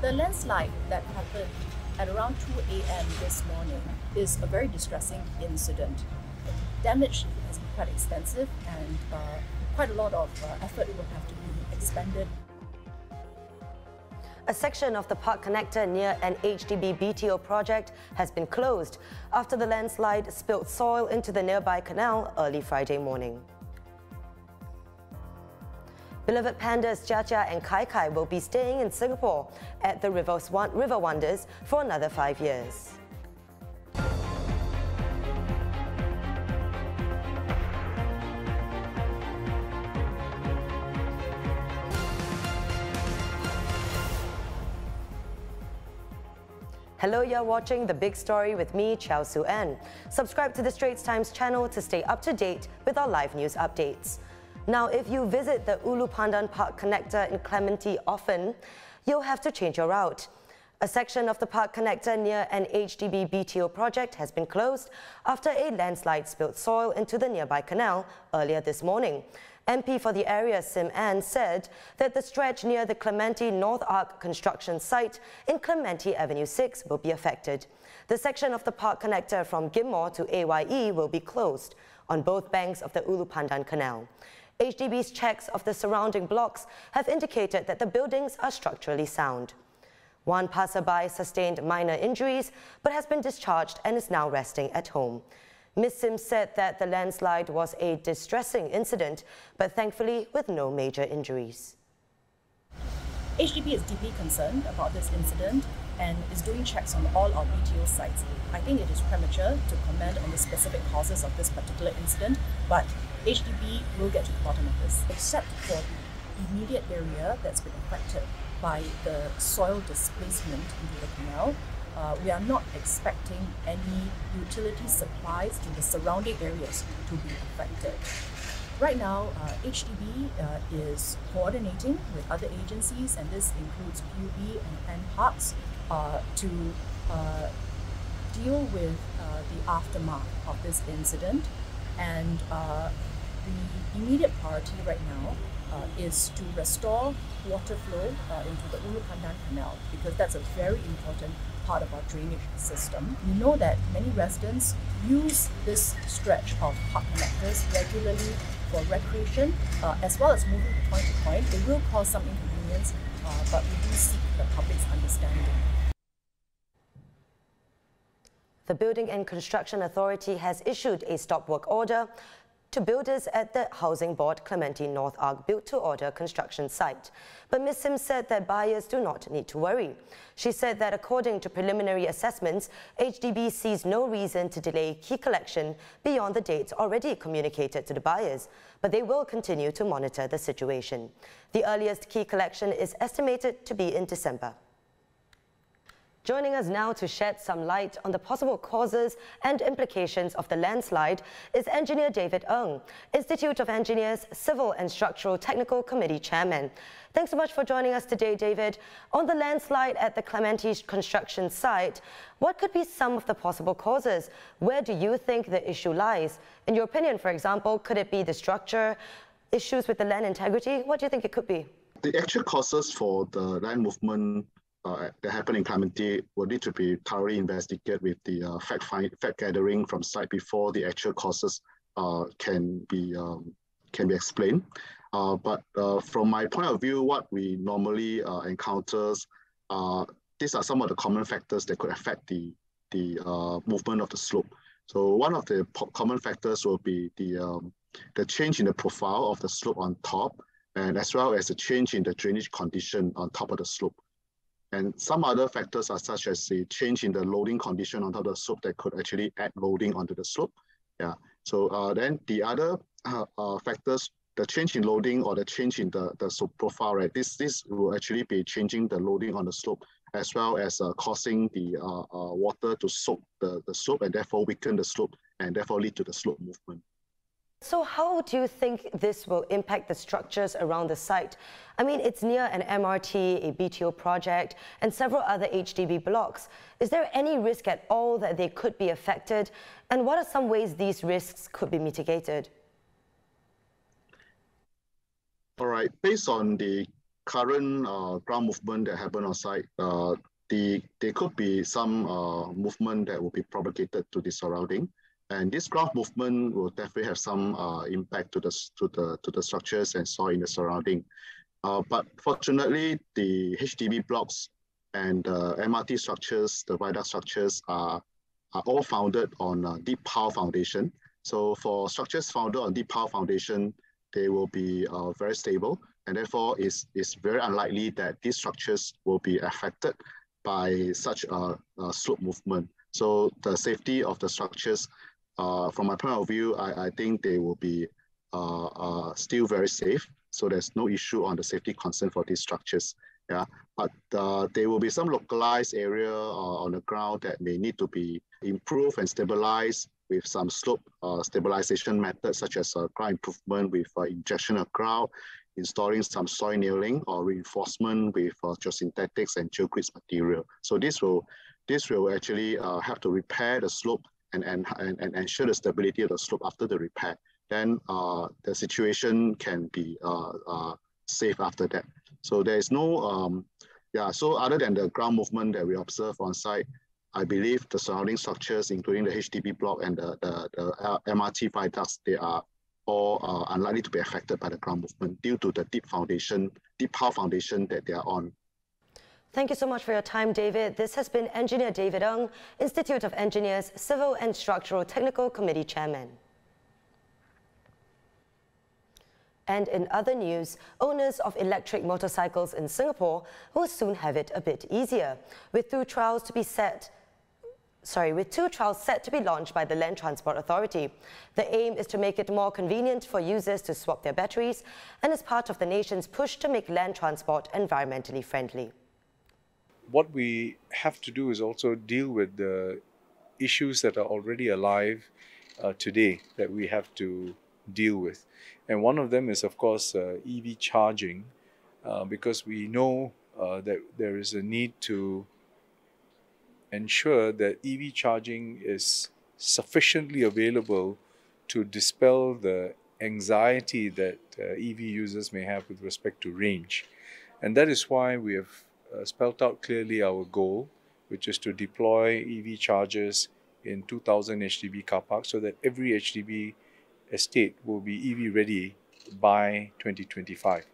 The landslide that happened at around 2 a.m. this morning is a very distressing incident. Damage has been quite extensive and uh, quite a lot of uh, effort will have to be expended. A section of the park connector near an HDB BTO project has been closed after the landslide spilled soil into the nearby canal early Friday morning. Beloved pandas Jia Jia and Kai Kai will be staying in Singapore at the River Wonders for another five years. Hello, you're watching The Big Story with me, Chao Su En. Subscribe to the Straits Times channel to stay up to date with our live news updates. Now, if you visit the Ulu Pandan Park connector in Clementi often, you'll have to change your route. A section of the park connector near an HDB BTO project has been closed after a landslide spilled soil into the nearby canal earlier this morning. MP for the area Sim Ann said that the stretch near the Clementi NorthArc construction site in Clementi Avenue 6 will be affected. The section of the park connector from Ghim Moh to AYE will be closed on both banks of the Ulu Pandan Canal. HDB's checks of the surrounding blocks have indicated that the buildings are structurally sound. One passerby sustained minor injuries but has been discharged and is now resting at home. Ms. Sims said that the landslide was a distressing incident, but thankfully with no major injuries. HDB is deeply concerned about this incident and is doing checks on all our BTO sites. I think it is premature to comment on the specific causes of this particular incident, but HDB will get to the bottom of this, except for the immediate area that's been affected by the soil displacement into the canal. Uh, we are not expecting any utility supplies to the surrounding areas to be affected. Right now, uh, HDB uh, is coordinating with other agencies, and this includes PUB and NParks, to uh, deal with uh, the aftermath of this incident. And uh, the immediate priority right now uh, is to restore water flow uh, into the Ulu Pandan Canal because that's a very important part of our drainage system. We know that many residents use this stretch of park connectors regularly for recreation uh, as well as moving point to point. It will cause some inconvenience, uh, but we do seek the public's understanding. The Building and Construction Authority has issued a stop work order to builders at the Housing Board Clementi NorthArc built-to-order construction site. But Ms. Sims said that buyers do not need to worry. She said that according to preliminary assessments, HDB sees no reason to delay key collection beyond the dates already communicated to the buyers, but they will continue to monitor the situation. The earliest key collection is estimated to be in December. Joining us now to shed some light on the possible causes and implications of the landslide is engineer David Ng, Institute of Engineers Civil and Structural Technical Committee Chairman. Thanks so much for joining us today, David. On the landslide at the Clementi construction site, what could be some of the possible causes? Where do you think the issue lies? In your opinion, for example, could it be the structure, issues with the land integrity? What do you think it could be? The actual causes for the land movement uh, that happened in Clementi will need to be thoroughly investigated with the uh, fact find, fact gathering from site before the actual causes uh, can be um, can be explained. Uh, but uh, from my point of view, what we normally uh, encounters, uh, these are some of the common factors that could affect the the movement of the slope. So one of the common factors will be the um, the change in the profile of the slope on top, and as well as the change in the drainage condition on top of the slope. And some other factors are such as the change in the loading condition on top of the slope that could actually add loading onto the slope. Yeah. So uh, then the other uh, uh, factors, the change in loading or the change in the, the slope profile, right? This, this will actually be changing the loading on the slope as well as uh, causing the uh, uh, water to soak the, the slope and therefore weaken the slope and therefore lead to the slope movement. So how do you think this will impact the structures around the site? I mean, it's near an MRT, a BTO project, and several other HDB blocks. Is there any risk at all that they could be affected? And what are some ways these risks could be mitigated? All right, based on the current uh, ground movement that happened on site, uh, the, there could be some uh, movement that will be propagated to the surrounding. And this ground movement will definitely have some uh, impact to the, to, the, to the structures and soil in the surrounding. Uh, but fortunately, the HDB blocks and uh, MRT structures, the viaduct structures are, are all founded on deep pile foundation. So for structures founded on deep pile foundation, they will be uh, very stable and therefore it's, it's very unlikely that these structures will be affected by such a, a slope movement. So the safety of the structures, uh, from my point of view, I, I think they will be uh, uh, still very safe. So there's no issue on the safety concern for these structures. Yeah, but uh, there will be some localized area uh, on the ground that may need to be improved and stabilized with some slope uh, stabilization methods such as uh, ground improvement with injection of grout, installing some soil nailing or reinforcement with geosynthetics and geogrids material. So this will this will actually have to repair the slope and, and, and, and ensure the stability of the slope after the repair. Then uh, the situation can be uh, uh, safe after that. So there is no, um, yeah, so other than the ground movement that we observe on site, I believe the surrounding structures, including the HDB block and the, the, the MRT viaducts, they are all uh, unlikely to be affected by the ground movement due to the deep foundation, deep pile foundation that they are on. Thank you so much for your time, David. This has been Engineer David Ng, Institute of Engineers Civil and Structural Technical Committee Chairman. And in other news, owners of electric motorcycles in Singapore will soon have it a bit easier, with two trials to be set sorry, with two trials set to be launched by the Land Transport Authority. The aim is to make it more convenient for users to swap their batteries and is part of the nation's push to make land transport environmentally friendly. What we have to do is also deal with the issues that are already alive uh, today that we have to deal with. And one of them is, of course, uh, EV charging, uh, because we know uh, that there is a need to ensure that EV charging is sufficiently available to dispel the anxiety that uh, EV users may have with respect to range. And that is why we have uh, spelled out clearly our goal, which is to deploy EV chargers in 2,000 HDB car parks so that every HDB estate will be EV ready by 2025.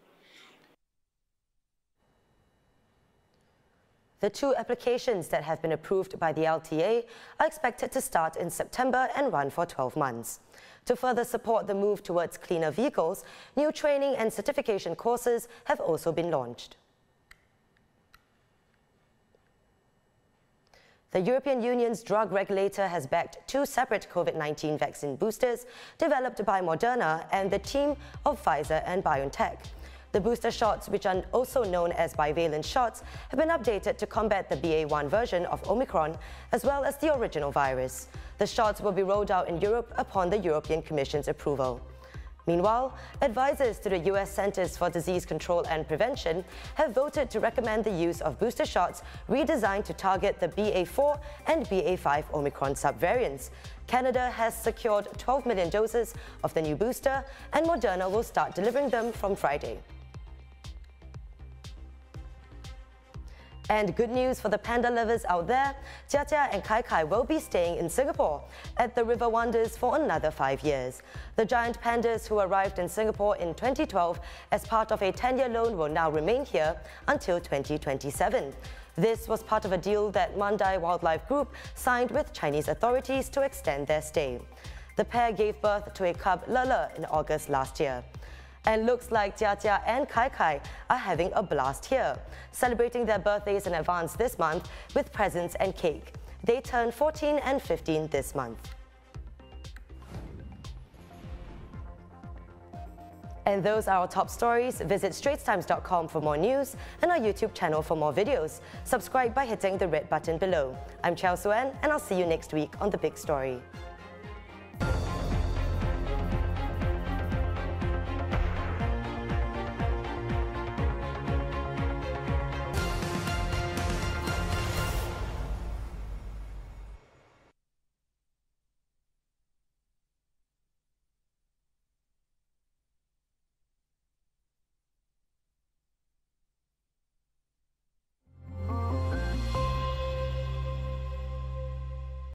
The two applications that have been approved by the LTA are expected to start in September and run for 12 months. To further support the move towards cleaner vehicles, new training and certification courses have also been launched. The European Union's drug regulator has backed two separate COVID-19 vaccine boosters developed by Moderna and the team of Pfizer and BioNTech. The booster shots, which are also known as bivalent shots, have been updated to combat the BA1 version of Omicron, as well as the original virus. The shots will be rolled out in Europe upon the European Commission's approval. Meanwhile, advisors to the US Centers for Disease Control and Prevention have voted to recommend the use of booster shots redesigned to target the BA4 and BA5 Omicron subvariants. Canada has secured 12 million doses of the new booster, and Moderna will start delivering them from Friday. And good news for the panda lovers out there, Jia Jia and Kai Kai will be staying in Singapore at the River Wonders for another five years. The giant pandas who arrived in Singapore in 2012 as part of a 10-year loan will now remain here until 2027. This was part of a deal that Mandai Wildlife Group signed with Chinese authorities to extend their stay. The pair gave birth to a cub Lele in August last year. And looks like Jia Jia and Kai Kai are having a blast here, celebrating their birthdays in advance this month with presents and cake. They turn 14 and 15 this month. And those are our top stories. Visit straitstimes.com for more news and our YouTube channel for more videos. Subscribe by hitting the red button below. I'm Chao Suen and I'll see you next week on The Big Story.